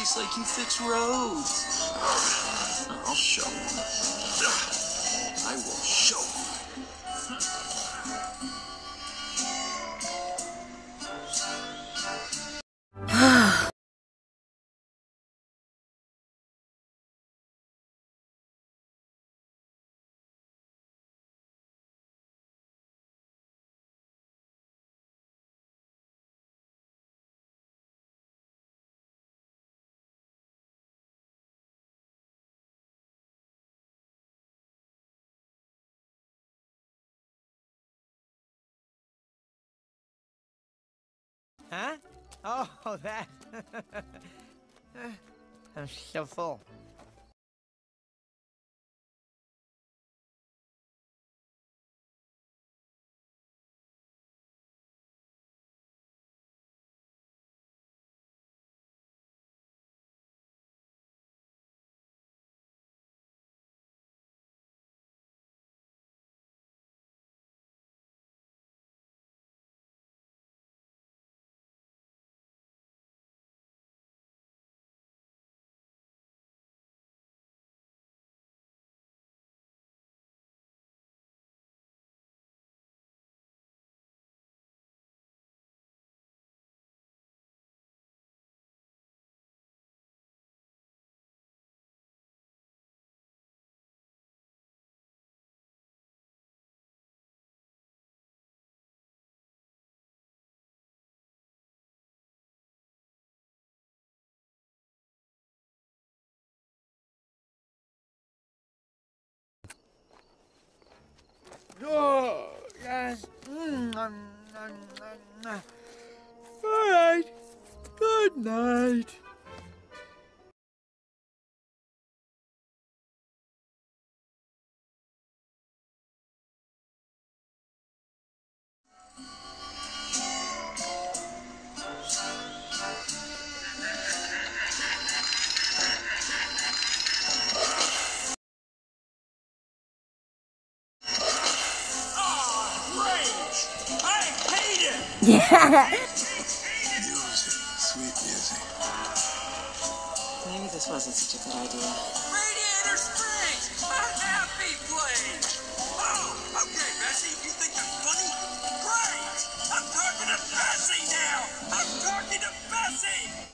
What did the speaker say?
race like you fix roads. I'll show him. Huh? Oh, that. I'm so full. Oh, I hate it! Yeah. Music, sweet music. Maybe this wasn't such a good idea. Radiator Springs, a happy place. Oh, okay, Bessie, you think I'm funny? Great! I'm talking to Bessie now! I'm talking to Bessie!